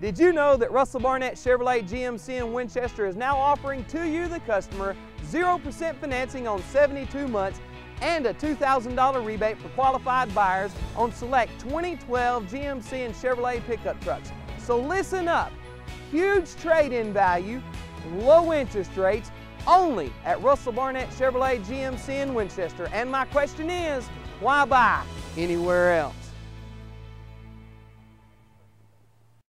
Did you know that Russell Barnett Chevrolet GMC in Winchester is now offering to you, the customer, 0% financing on 72 months and a $2,000 rebate for qualified buyers on select 2012 GMC and Chevrolet pickup trucks. So listen up, huge trade-in value, low interest rates, only at Russell Barnett Chevrolet GMC in Winchester. And my question is, why buy anywhere else?